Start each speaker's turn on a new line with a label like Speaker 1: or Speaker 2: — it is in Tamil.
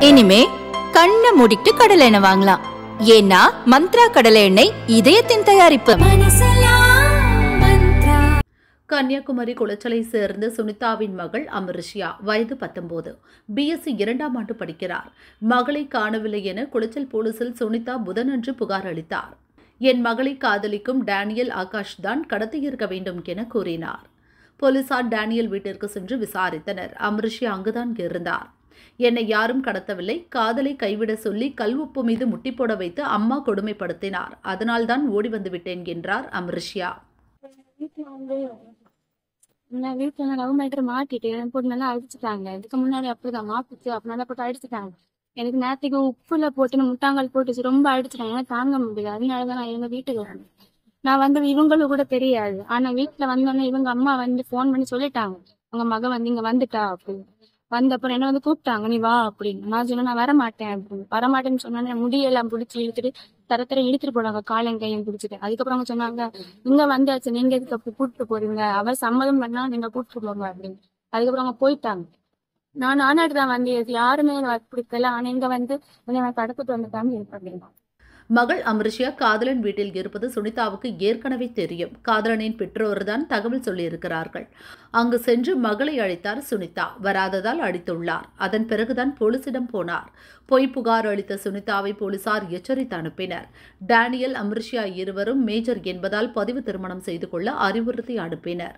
Speaker 1: இனிமே கண்ணை மூடிட்டு கடலை எண்ணெய் வாங்கலாம். ஏன்னா மந்த்ரா கடலை எண்ணெய் இதயத்தின் தயாரிப்பு.
Speaker 2: கன்னியாகுமரி குளச்சலை சேர்ந்த சுனிதாவின் மகள் அமரிஷியா வயது பத்தொன்பது. பிஎஸ்சி இரண்டாம் ஆண்டு படிக்கிறார். மகளை காணவில்லை என குளச்சல் போலீசில் சுனிதா புதனன்று புகார் அளித்தார். என் மகளை காதலிக்கும் டேனியல் ஆகாஷ் தான் கடத்தியிருக்க வேண்டும் என கூறினார். போலீசார் டேனியல் வீட்டிற்கு சென்று விசாரித்தனர். அமரிஷியா அங்குதான் இருந்தார். என்னை யாரும் கடத்தவில்லை. காதலை கைவிட சொல்லி கல்வுப்பு மீது முட்டி போட வைத்து அம்மா கொடுமைப்படுத்தினார். அதனால்தான் ஓடி வந்து விட்டேன் என்றார் அமரிஷியா.
Speaker 3: வீட்டுல வந்து நான் வீட்டுல லவ் மேட்டர் மாட்டிட்டு என் நல்லா அடிச்சுட்டாங்க. இதுக்கு முன்னாடி அப்படிதான் மாப்பிச்சு அப்படினால நல்லா போட்டு அடிச்சுட்டாங்க. எனக்கு நேரத்துக்கு உப்புல போட்டு முட்டாங்கால் போட்டுச்சு ரொம்ப அடிச்சுட்டாங்க. தாங்க முடியல. அதனாலதான் நான் எங்க வீட்டுக்கு வரேன் நான் வந்து இவங்களும் கூட தெரியாது. ஆனா வீட்டுல வந்தோடனே இவங்க அம்மா வந்து போன் பண்ணி சொல்லிட்டாங்க. உங்க மகன் வந்து இங்க வந்துட்டா அப்படின்னு. வந்த அப்புறம் என்ன வந்து கூப்பிட்டாங்க நீ வா அப்படின்னு. நான் சொன்னேன் நான் வரமாட்டேன் அப்படின்னு. வரமாட்டேன்னு சொன்னோன்னே முடியெல்லாம் பிடிச்சி இழுத்துட்டு தர தர இழுத்துட்டு போனாங்க காலையும் கையும் பிடிச்சிட்டு. அதுக்கப்புறம் அவங்க சொன்னாங்க இங்க வந்தாச்சு நீங்க எதுக்கு அப்படி கூப்பிட்டு போறீங்க? அவர் சம்மதம் பண்ணா நீங்க கூட்டிட்டு போங்க அப்படின்னு. அதுக்கப்புறம் அவங்க போயிட்டாங்க. நான் நானாட்டு தான் வந்து யாருமே எனக்கு பிடிக்கல. ஆனா இங்க வந்து நான் கடத்திட்டு வந்துட்டாங்க இருப்பாங்க
Speaker 2: மகள் அமரிஷியா காதலன் வீட்டில் இருப்பது சுனிதாவுக்கு ஏற்கனவே தெரியும். காதலனின் பெற்றோர்தான் தகவல் சொல்லியிருக்கிறார்கள். அங்கு சென்று மகளை அழைத்தார் சுனிதா. வராததால் அடித்துள்ளார். அதன் பிறகுதான் போலீசிடம் போனார். பொய் புகார் அளித்த சுனிதாவை போலீசார் எச்சரித்து அனுப்பினர். டேனியல் அமரிஷியா இருவரும் மேஜர் என்பதால் பதிவு திருமணம் செய்து கொள்ள அறிவுறுத்தி அனுப்பினர்.